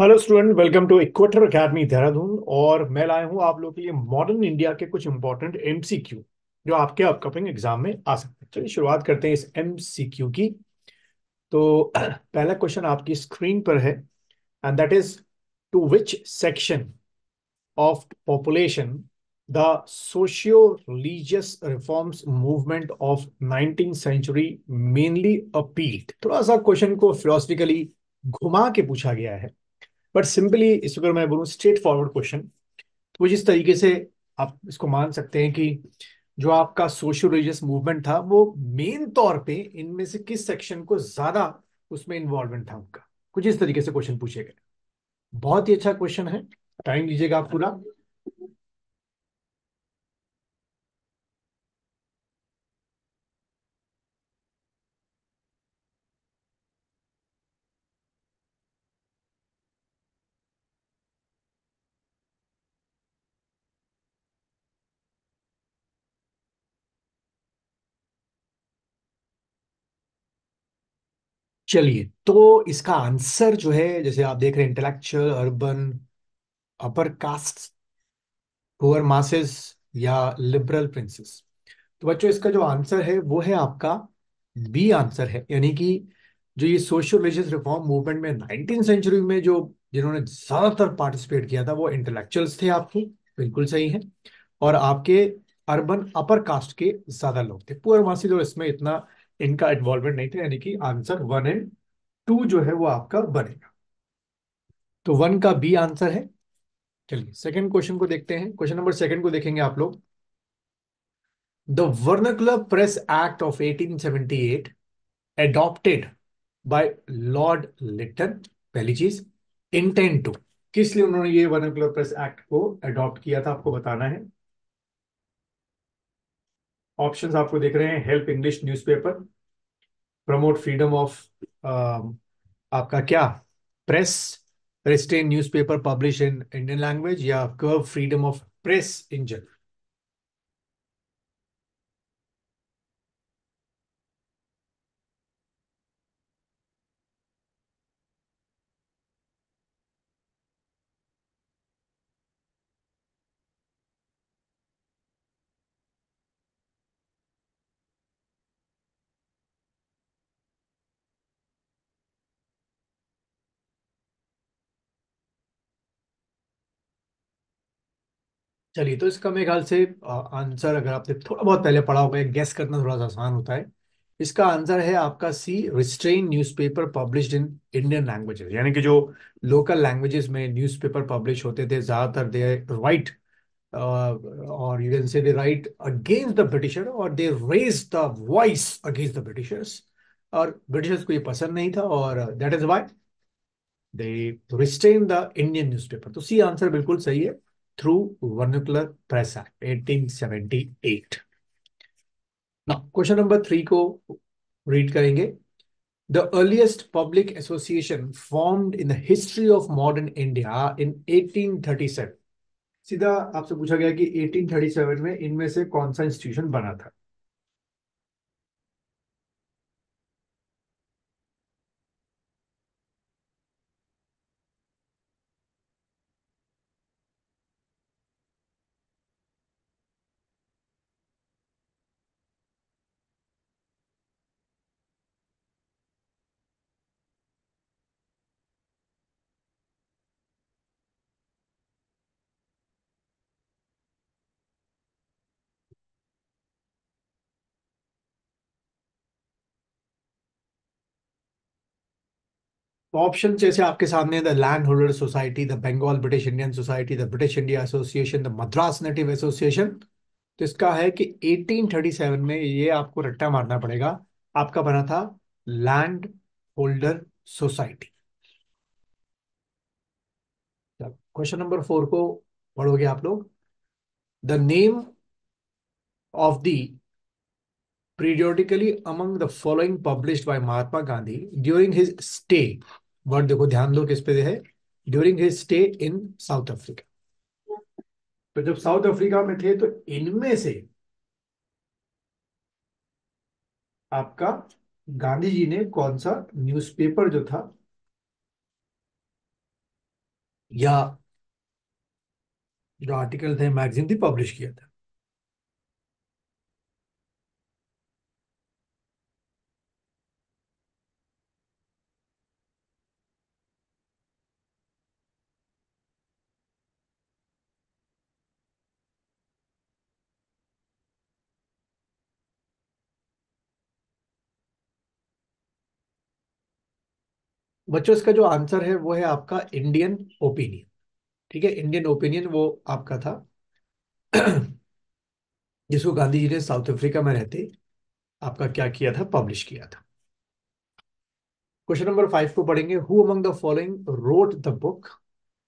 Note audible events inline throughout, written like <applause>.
Hello student welcome to Equator Academy Dehradun और मैं लाया हूँ आप लोगों के लिए मॉडर्न इंडिया के कुछ इंपॉर्टेंट एमसीक्यू जो आपके अपकमिंग एग्ज़ाम में आ सकते हैं। चलिए शुरुआत करते हैं इस एमसीक्यू की। तो <clears throat> पहला क्वेश्चन आपकी स्क्रीन पर है and that is to which section of population the socio religious reforms movement of nineteen century mainly appealed थोड़ा सा क्वेश्चन को फिलोसफिकली घुमा के पूछा गया है। बट सिंपली इसको अगर मैं बोलूँ स्ट्रेट फॉरवर्ड क्वेश्चन तो जिस तरीके से आप इसको मान सकते हैं कि जो आपका सोशल रिलीजियस मूवमेंट था, वो मेन तौर पे इनमें से किस सेक्शन को ज़्यादा उसमें इन्वॉल्वमेंट था उनका कुछ इस तरीके से क्वेश्चन पूछे गए। बहुत ही अच्छा क्वेश्चन है। टाइम लीजिएगा आप पूरा। चलिए तो इसका आंसर जो है, जैसे आप देख रहे हैं intellectual urban upper caste poor masses या लिबरल प्रिंसेस तो बच्चों, इसका जो आंसर है, वो है आपका बी आंसर है। यानी कि जो ये सोशल रिलीजियस रिफॉर्म मूवमेंट में नाइनटीन सेंचुरी में जो, जिन्होंने ज़्यादातर पार्टिसिपेट किया था, वो इंटेलेक्चुअल्स थे आपके, बिल्कुल सही है। और आपके अर्बन अपर कास्ट के ज़्यादा लोग थे। पुअर मासी तो इसमें इतना इनका इन्वॉल्वमेंट नहीं था, यानी कि आंसर वन एंड टू जो है वो आपका बनेगा। तो वन का बी आंसर है। चलिए सेकंड क्वेश्चन को देखते हैं। क्वेश्चन नंबर सेकंड को देखेंगे आप लोग। The vernacular press act of 1878 adopted by Lord Lytton पहली चीज़ इंटेंट टू किस लिए उन्होंने ये वर्नाकुलर प्रेस एक्ट को अडॉप्ट किया था, आपको बताना है। ऑप्शंस आपको देख रहे हैं help English newspaper promote freedom of आपका क्या? Press restrain newspaper publish in Indian language या curb freedom of press in general चलिए तो इसका मेरे ख्याल से आंसर अगर आपने थोड़ा बहुत पहले पढ़ा होगा गैस करना थोड़ा सा आसान होता है। इसका आंसर है आपका C restrain newspaper published in Indian languages यानी कि जो लोकल लैंग्वेजेस में न्यूज़पेपर पब्लिश होते थे, ज़्यादातर दे राइट और you can say they write against the Britisher और they raise the voice against the Britishers और ब्रिटिशर्स को ये पसंद नहीं था और that is why they restrain the Indian newspaper तो सी आंसर बिल्कुल सही है। Through Vernacular press act 1878 Now, question number three को read करेंगे The earliest public association formed in the history of modern India in 1837 सीधा आपसे पूछा गया कि 1837 में इनमें से कौन सा इंस्टीट्यूशन बना था ऑप्शन जैसे आपके सामने the land holder society the Bengal British Indian society the British India association the Madras native association तो इसका है कि 1837 में ये आपको रट्टा मारना पड़ेगा। आपका बना था land holder society question number four को पढ़ोगे आप लोग। The name of the periodically among the following published by Mahatma Gandhi, during his stay word देखो, ध्यान दो किस पे है? During his stay in South Africa तो जब साउथ अफ्रीका में थे तो इनमें से आपका गांधी जी ने कौन सा न्यूज़पेपर जो था, या जो आर्टिकल थे मैगजीन थी पब्लिश किया था? बच्चों, इसका जो आंसर है, वो है आपका इंडियन ओपिनियन ठीक है? इंडियन ओपिनियन वो आपका था, जिसको गांधी जी ने साउथ अफ्रीका में रहते आपका क्या किया था? पब्लिश किया था। क्वेश्चन नंबर फाइव को पढ़ेंगे। Who among the following wrote the book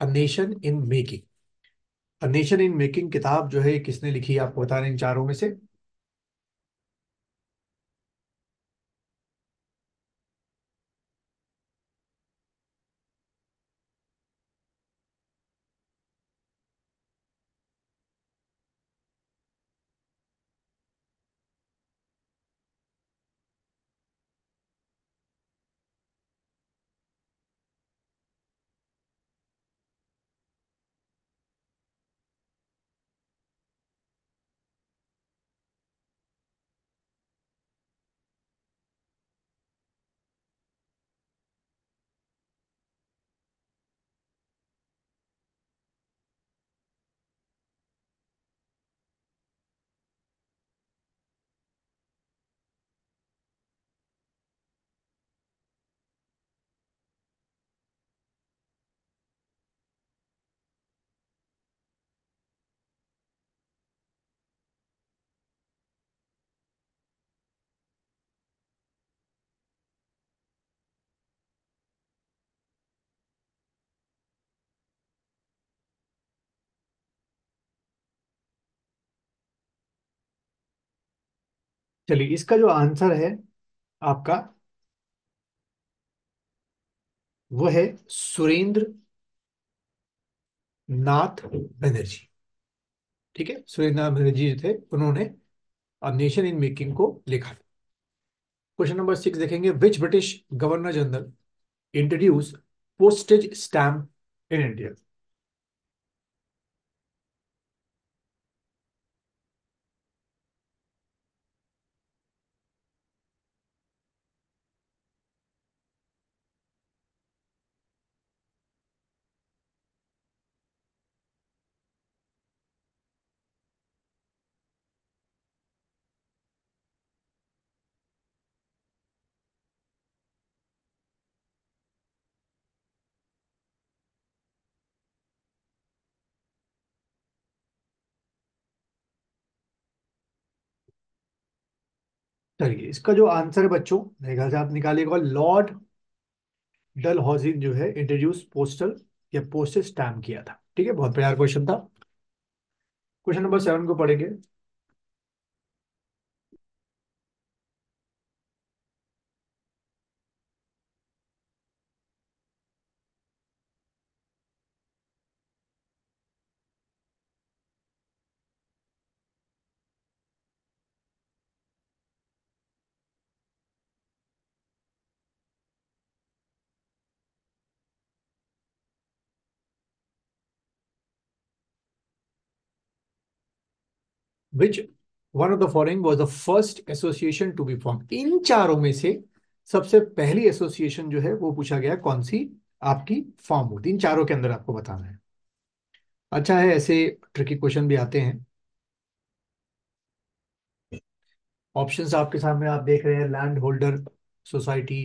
a nation in making a nation in making किताब जो है किसने लिखी आपको बता रहे इन चारों में से। चलिए, इसका जो आंसर है आपका, वो है सुरेंद्र नाथ बनर्जी। ठीक है? सुरेंद्र नाथ बनर्जी जो थे, उन्होंने नेशन इन मेकिंग को लिखा क्वेश्चन नंबर सिक्स देखेंगे। Which British governor general introduce postage stamp in India चलिए, इसका जो आंसर है बच्चों, मेरे ख्याल से आप निकालिएगा लॉर्ड डल हॉजिन जो है इंट्रोड्यूस पोस्टल या पोस्टल स्टैम्प किया था। ठीक है, बहुत प्यार क्वेश्चन था। क्वेश्चन नंबर सेवन को पढ़ेंगे। Which one of the following was the first association to be form in चारों में से सबसे पहली एसोसिएशन जो है, वो पूछा गया कौन सी? आपकी फॉर्म होती इन चारों के अंदर आपको बताना है। अच्छा है, ऐसे ट्रिकी क्वेश्चन भी आते हैं। ऑप्शंस आपके सामने, आप देख रहे हैं लैंड होल्डर सोसाइटी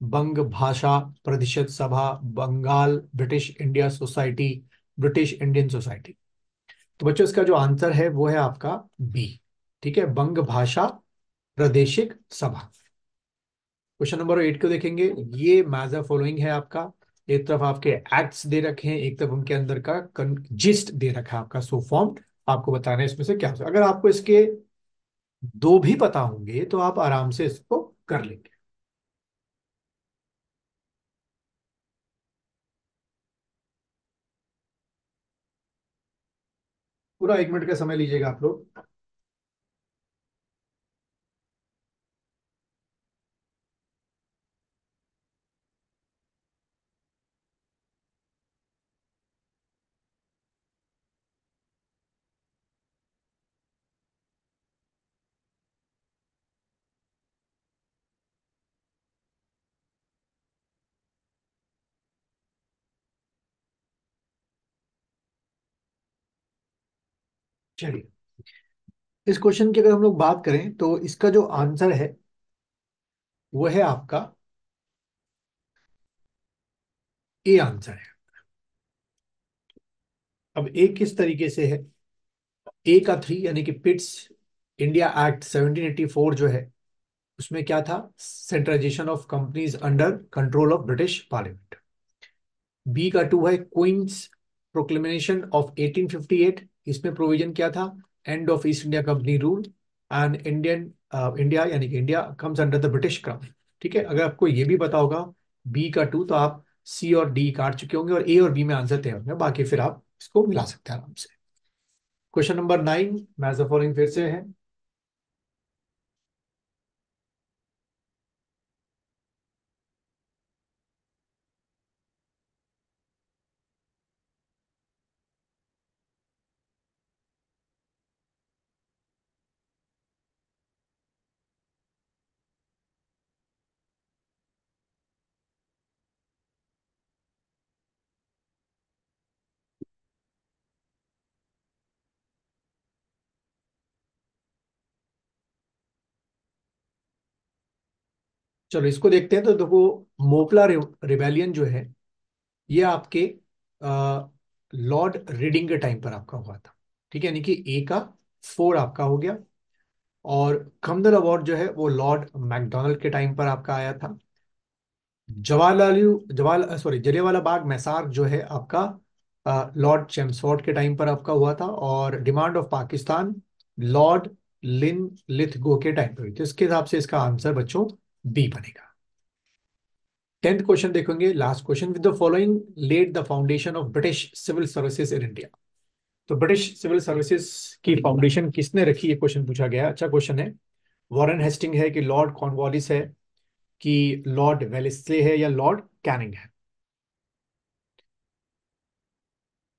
बंग भाषा प्रतिशत Sabha, Bengal British India society British Indian society तो बच्चों, इसका जो आंसर है, वो है आपका बी ठीक है? बंग भाषा प्रादेशिक सभा। क्वेश्चन नंबर एट को देखेंगे। ये मैजर फॉलोइंग है आपका। एक तरफ़ आपके एक्ट्स दे रखे हैं, एक तरफ़ उनके अंदर का जिस्ट दे रखा है आपका। सो फॉर्म आपको बताना है इसमें से क्या अगर आपको इसके दो भी पता होंगे तो आप आराम से इसको कर लेंगे। पूरा एक मिनट का समय लीजिएगा आप लोग। चलिए। इस क्वेश्चन की अगर हम लोग बात करें तो इसका जो आंसर है, वो है आपका ए आंसर है। अब ए किस तरीके से है? ए का थ्री यानी कि पिट्स इंडिया एक्ट 1784 जो है, उसमें क्या था? Centralization of companies under control of British parliament B का टू है क्वींस प्रोक्लेमेशन ऑफ़ 1858 इसमें प्रोविज़न क्या था? End of East India company rule and Indian India यानी कि India comes under the British crown ठीक है? अगर आपको ये भी पता होगा बी का टू तो आप सी और डी काट चुके होंगे और ए और बी में आंसर तय होंगे। बाकी फिर आप इसको मिला सकते हैं आराम से। Question number nine match following फिर से है। चलो, इसको देखते हैं तो देखो, मोपला रिबेलियन जो है, ये आपके लॉर्ड रीडिंग के टाइम पर आपका हुआ था। ठीक है, यानी कि ए का फोर आपका हो गया, और कमदल अवार्ड जो है, वो लॉर्ड मैकडोनल्ड के टाइम पर आपका आया था। जवाहरलाल जवाहर सॉरी, जलियांवाला बाग, मैसार जो है आपका लॉर्ड चेम्सफोर्ड के टाइम पर आपका हुआ था, और demand of Pakistan, Lord Lin Lithgow के टाइम पर हुई थी। इसके हिसाब से इसका आंसर बच्चों बी बनेगा। टेंथ क्वेश्चन देखेंगे, last question with the following laid the foundation of British civil services in India तो ब्रिटिश सिविल सर्विसेज़ की फाउंडेशन किसने रखी, ये क्वेश्चन पूछा गया। अच्छा क्वेश्चन है। वॉरेन हेस्टिंग है कि लॉर्ड कॉर्नवालिस है, कि लॉर्ड वेलिस्ले है या लॉर्ड कैनिंग है?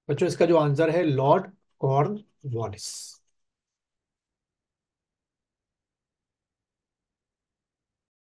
बच्चों, इसका जो आंसर है लॉर्ड कॉर्न वॉलिस